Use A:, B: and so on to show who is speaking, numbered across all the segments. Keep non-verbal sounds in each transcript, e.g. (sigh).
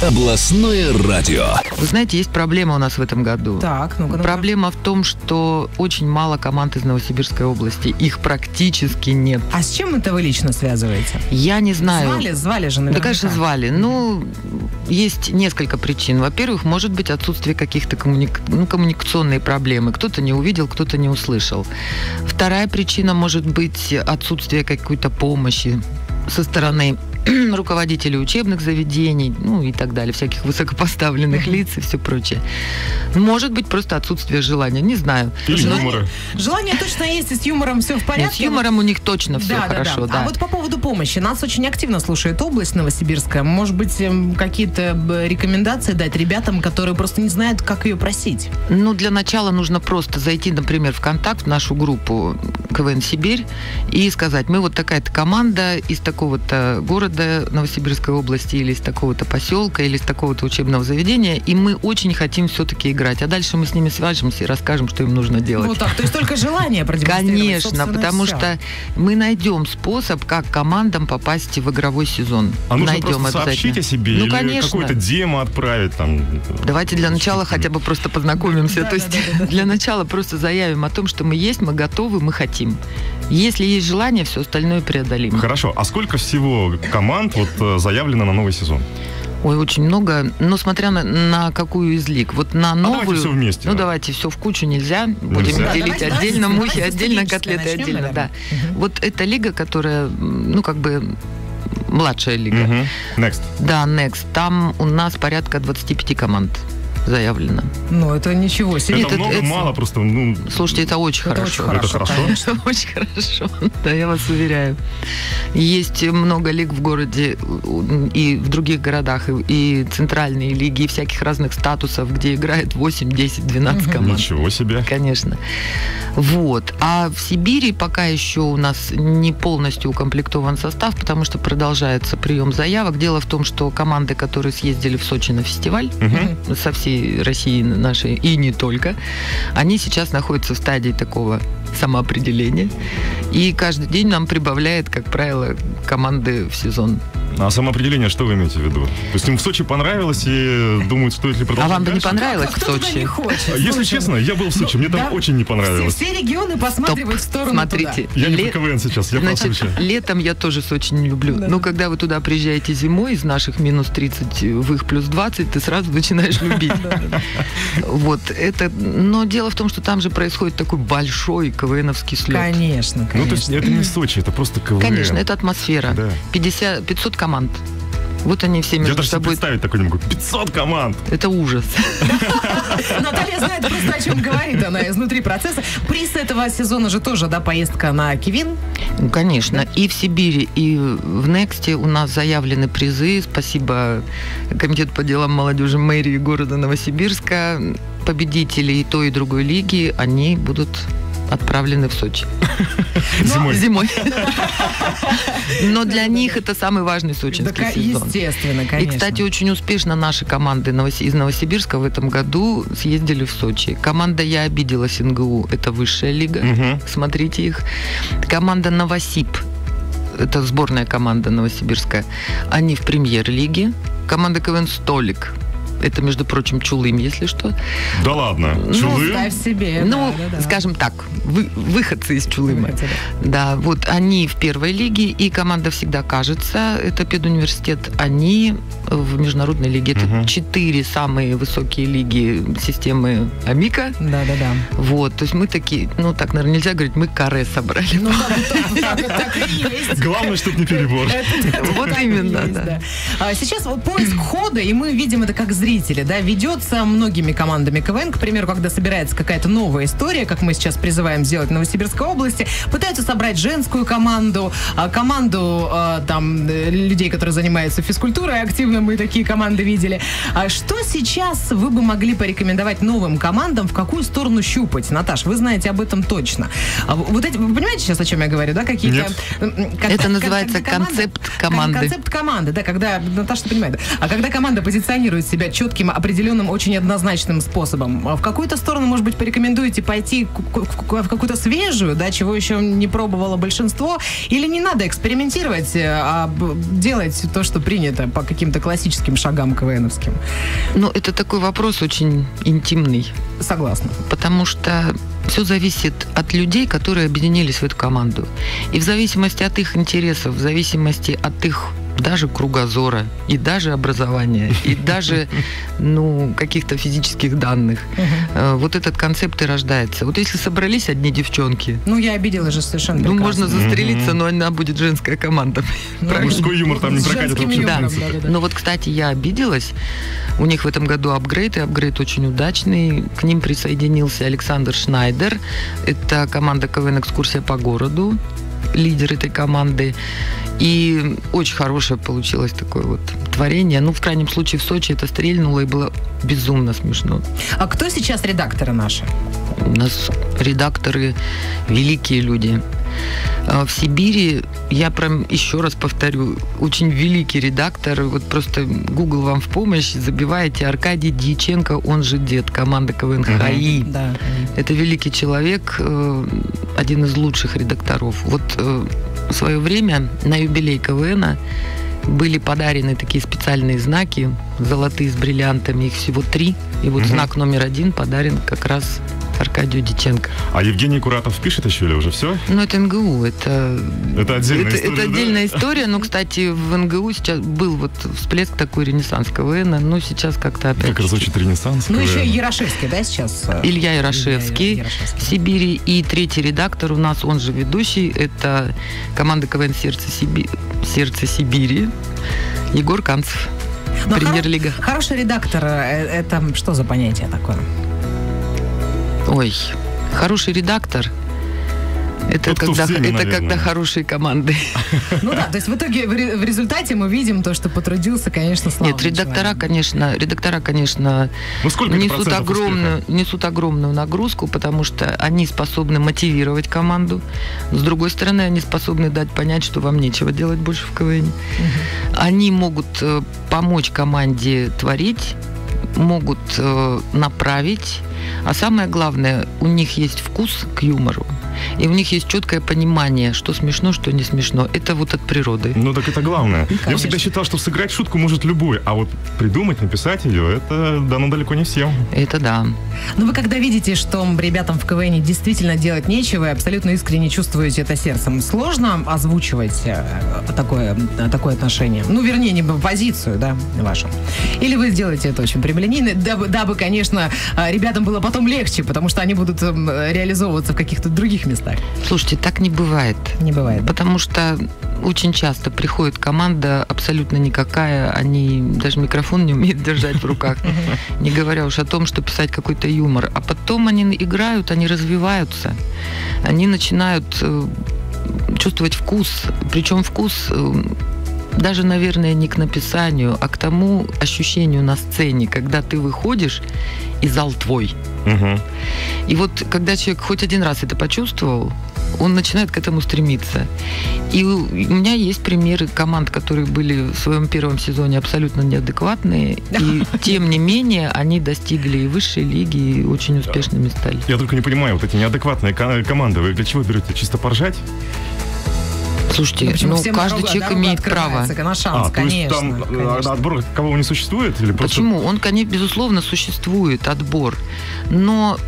A: Областное радио.
B: Вы знаете, есть проблема у нас в этом году.
C: Так, ну-ка, ну-ка.
B: Проблема в том, что очень мало команд из Новосибирской области. Их практически нет.
C: А с чем это вы лично связываете?
B: Я не знаю.
C: Звали, звали же,
B: Да,
C: наверняка.
B: конечно, звали. Ну, есть несколько причин. Во-первых, может быть отсутствие каких-то коммуник... ну, коммуникационные проблемы. Кто-то не увидел, кто-то не услышал. Вторая причина может быть отсутствие какой-то помощи со стороны (clears throat) руководителей учебных заведений, ну и так далее, всяких высокопоставленных лиц и все прочее. Может быть просто отсутствие желания, не знаю.
D: Или
C: Желание-
D: юмора.
C: Желание точно есть, и с юмором все в
B: Нет,
C: порядке.
B: с юмором у них точно все
C: да,
B: хорошо,
C: да,
B: да.
C: да. А вот по поводу помощи. Нас очень активно слушает область Новосибирская. Может быть, эм, какие-то рекомендации дать ребятам, которые просто не знают, как ее просить?
B: Ну, для начала нужно просто зайти, например, в контакт, в нашу группу КВН Сибирь и сказать, мы вот такая-то команда из такого-то города Новосибирской области или из такого-то поселка или из такого-то учебного заведения, и мы очень хотим все-таки играть. А дальше мы с ними свяжемся и расскажем, что им нужно делать.
C: Вот так. То есть только желание продемонстрировать.
B: Конечно, потому
C: всё.
B: что мы найдем способ, как командам попасть в игровой сезон.
D: А нужно
B: найдем
D: просто сообщить о себе
B: Ну,
D: или
B: конечно.
D: какое-то демо отправить там.
B: Давайте для начала хотя бы просто познакомимся.
C: Да,
B: То
C: да,
B: есть
C: да.
B: для начала просто заявим о том, что мы есть, мы готовы, мы хотим. Если есть желание, все остальное преодолимо.
D: Хорошо, а сколько всего команд вот э, заявлено на новый сезон?
B: Ой, очень много. Но смотря на, на какую из лиг. Вот на новую...
D: А давайте всё вместе,
B: Ну,
D: да.
B: давайте все в кучу нельзя. Будем
D: Нельзя.
B: делить
C: Давайте,
B: отдельно
C: давайте,
B: мухи,
C: давайте
B: отдельно котлеты,
C: начнем,
B: отдельно, да.
C: наверное.
B: Вот эта лига, которая, ну, как бы младшая лига.
D: Мгм. Next.
B: Да, Next. Там у нас порядка 25 команд заявлено.
C: Ну, это ничего себе.
B: Нет,
D: это
B: это-
D: много,
B: это-
D: мало просто. Ну,
B: Слушайте, это очень
C: Это
B: хорошо.
C: очень
D: Это хорошо?
C: конечно.
B: Это (laughs) очень хорошо, да, я вас уверяю. Есть много лиг в городе и в других городах, и, и центральные лиги, и всяких разных статусов, где играет 8, 10, 12
C: Мгм.
B: команд.
D: ничего себе.
B: Конечно. Вот. А в Сибири пока еще у нас не полностью укомплектован состав, потому что продолжается прием заявок. Дело в том, что команды, которые съездили в Сочи на фестиваль,
D: Мгм.
B: со всей России нашей, и не только, они сейчас находятся в стадии такого самоопределения. И каждый день нам прибавляет, как правило, команды в сезон.
D: А самоопределение, что вы имеете в виду? То есть им в Сочи понравилось и думают, стоит ли
B: А
D: продолжать
B: вам бы не
D: дальше?
B: понравилось
C: А
B: в Сочи?
C: не хочет?
D: Если
C: Слушай,
D: честно, я был в Сочи, мне там
C: да,
D: очень не понравилось.
C: все регионы посматривают в сторону
B: Смотрите,
C: туда.
D: Я не
B: ле-
D: про КВН сейчас, я про
B: Значит,
D: Сочи.
B: летом я тоже Сочи не люблю.
C: Да.
B: Но когда вы туда приезжаете зимой, из наших минус 30 в их плюс 20, ты сразу начинаешь любить. (laughs) Вот, это... Но дело в том, что там же происходит такой большой КВНовский слет.
C: Конечно, конечно.
D: Ну, то есть это не Сочи, это просто КВН.
B: Конечно, это атмосфера.
D: Да.
B: 50, 500 команд. Вот они все
D: Я
B: между
D: даже себе
B: собой.
D: представить такой не могу. 500 команд!
B: Это ужас. (laughs)
C: Наталья знает просто, о чем говорит она изнутри процесса. Приз этого сезона же тоже, да, поездка на Кивин.
B: Ну, конечно. И в Сибири, и в Нексте у нас заявлены призы. Спасибо Комитету по делам молодежи мэрии города Новосибирска. Победители и той, и другой лиги, они будут отправлены в Сочи. (laughs)
D: Зимой.
B: Зимой. (laughs) Но для них это самый важный сочинский сезон.
C: естественно, конечно.
B: И, кстати, очень успешно наши команды из Новосибирска в этом году съездили в Сочи. Команда «Я обиделась НГУ» — это высшая лига. Смотрите их. Команда «Новосиб» это сборная команда новосибирская. Они в премьер-лиге. Команда КВН «Столик» это, между прочим, Чулым, если что.
D: Да ладно.
B: Ну,
D: Чулым?
C: Ставь себе.
B: ну,
C: да, да, да.
B: скажем так, вы- выходцы из Чулыма.
C: Выходцы,
B: Да, вот они в первой лиге, и команда всегда кажется, это педуниверситет, они в международной лиге. Это
D: Мгм.
B: четыре самые высокие лиги системы Амика.
C: Да, да, да.
B: Вот, то есть мы такие, ну так, наверное, нельзя говорить, мы каре собрали.
C: Ну, так, так, так и есть.
D: Главное, чтобы не перебор.
B: Вот именно, да.
C: А Сейчас вот поиск хода, и мы видим это как зрители, да, ведется многими командами КВН. К примеру, когда собирается какая-то новая история, как мы сейчас призываем сделать в Новосибирской области, пытаются собрать женскую команду, а, команду а, там э, людей, которые занимаются физкультурой активно, мы такие команды видели. А что сейчас вы бы могли порекомендовать новым командам, в какую сторону щупать? Наташ, вы знаете об этом точно. Вот эти, вы понимаете сейчас, о чем я говорю, да? Какие-то кон-
B: Это называется
C: команда-
B: концепт
C: кон-
B: команды.
C: Концепт команды, да, когда, Наташа, ты понимаешь, а когда команда позиционирует себя четким, определенным, очень однозначным способом. А В какую-то сторону, может быть, порекомендуете пойти в какую-то свежую, да, чего еще не пробовало большинство, или не надо экспериментировать, э, а делать то, что принято по каким-то классическим шагам КВНовским?
B: Ну, это такой вопрос очень интимный,
C: Согласна.
B: потому что все зависит от людей, которые объединились в эту команду. И в зависимости от их интересов, в зависимости от их даже кругозора, и даже образования, и (laughs) даже ну, каких-то физических данных. э, Вот этот концепт и рождается. Вот если собрались одни девчонки,
C: Ну, я обидела же совершенно
B: ну, можно застрелиться, но она будет женская команда.
C: Ну? (laughs)
D: Мужской юмор там не прокатит вообще.
B: Но вот, кстати, я обиделась. У них в этом году апгрейд, и апгрейд очень удачный. К ним присоединился Александр Шнайдер. Это команда КВН «Экскурсия по городу», лидер этой команды. И очень хорошее получилось такое вот творение. Ну, в крайнем случае, в Сочи это стрельнуло и было безумно смешно.
C: А кто сейчас редакторы наши?
B: У нас редакторы великие люди. А В Сибири, я прям еще раз повторю, очень великий редактор. Вот просто Google вам в помощь. Забиваете Аркадий Дьяченко, он же дед, команда КВН
D: Мгм.
B: ХАИ.
C: Да.
B: Это великий человек, э, один из лучших редакторов. Вот э, в свое время на юбилей КВНа были подарены такие специальные знаки, золотые с бриллиантами, их всего три. И вот знак номер один подарен как раз Аркадию Диченко.
D: А Евгений Куратов пишет еще или уже все?
B: Ну, это НГУ, это...
D: Это отдельная
B: это,
D: история,
B: это
D: да?
B: отдельная история, но, кстати, в НГУ сейчас был вот всплеск такой ренессанс КВН, но сейчас как-то опять...
D: Как разучит ренессанс.
C: Ну, еще и. Ярошевский, да, сейчас?
B: Илья Ярошевский
C: Илья Ярошевский.
B: в Сибири. И третий редактор у нас, он же ведущий, это команда КВН «Сердце, Сиби... Сердце Сибири», Егор Канцев,
C: Но хоро-
B: премьер-лига.
C: Хороший редактор, э, это что за понятие такое?
B: Ой, хороший редактор – это,
D: кто
B: когда,
D: в теме,
B: это
D: наверное.
B: когда хорошие команды. (laughs)
C: Ну да, то есть в итоге в ре- в результате мы видим то, что потрудился, конечно, славный
B: Нет, редактора,
C: человек.
B: конечно, редактора, конечно,
D: Ну, сколько
B: несут
D: процентов успеха?
B: огромную, несут огромную нагрузку, потому что они способны мотивировать команду. С другой стороны, они способны дать понять, что вам нечего делать больше в КВН. Они могут э, помочь команде творить, могут э, направить. А самое главное, у них есть вкус к юмору. И у них есть четкое понимание, что смешно, что не смешно. Это вот от природы.
D: Ну так это главное. Я
C: Конечно.
D: всегда считал, что сыграть шутку может любой, а вот придумать, написать ее, это дано далеко не всем.
B: Это да.
C: Но вы когда видите, что ребятам в КВН действительно делать нечего, и абсолютно искренне чувствуете это сердцем, сложно озвучивать э, такое, такое отношение? Ну, вернее, не позицию, да, вашу. Или вы сделаете это очень прямолинейно, дабы, дабы, конечно, э, ребятам было потом легче, потому что они будут эм, реализовываться в каких-то других местах.
B: Слушайте, так не бывает.
C: Не бывает. да?
B: Потому что очень часто приходит команда абсолютно никакая, они даже микрофон не умеют держать в руках, (laughs) не говоря уж о том, что писать какой-то юмор. А потом они играют, они развиваются, они начинают э, чувствовать вкус, причем вкус э, даже, наверное, не к написанию, а к тому ощущению на сцене, когда ты выходишь, и зал твой.
D: Мгм.
B: И вот когда человек хоть один раз это почувствовал, он начинает к этому стремиться. И у меня есть примеры команд, которые были в своем первом сезоне абсолютно неадекватные, и (laughs) тем не менее они достигли и высшей лиги, и очень успешными стали.
D: Я только не понимаю, вот эти неадекватные ко- команды, вы для чего берете? Чисто поржать?
B: Слушайте,
C: почему
B: ну
C: всем
B: каждый человек имеет право.
C: открывается, На шанс,
D: а, то есть
C: конечно.
D: там э,
C: конечно.
D: отбор кого не существует? Или просто...
B: Почему? Он, конечно, безусловно, существует, отбор. Но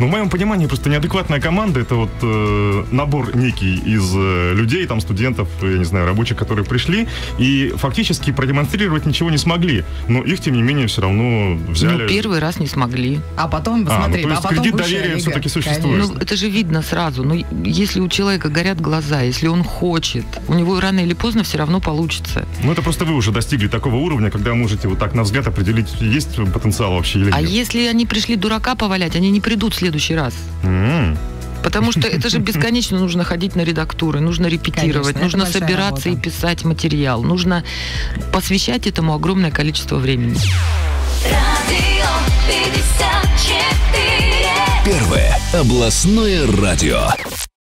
D: Ну, в моем понимании, просто неадекватная команда это вот э, набор некий из э, людей, там, студентов, я не знаю, рабочих, которые пришли, и фактически продемонстрировать ничего не смогли. Но их, тем не менее, все равно взяли.
B: ну, первый раз не смогли.
C: А потом,
D: А, ну,
C: смотри,
D: то есть
C: а потом
D: кредит доверия
C: лига.
D: всё-таки существует.
B: Ну, это же видно сразу. Ну, если у человека горят глаза, если он хочет, у него рано или поздно все равно получится.
D: Ну, это просто вы уже достигли такого уровня, когда можете вот так на взгляд определить, есть потенциал вообще или
B: А
D: нет.
B: если они пришли дурака повалять, они не придут следующий раз.
D: М.
B: Потому что это же (laughs) бесконечно нужно ходить на редактуры, нужно репетировать,
C: Конечно,
B: нужно собираться
C: работа.
B: и писать материал, нужно посвящать этому огромное количество времени.
A: Радио 54. Первое областное радио.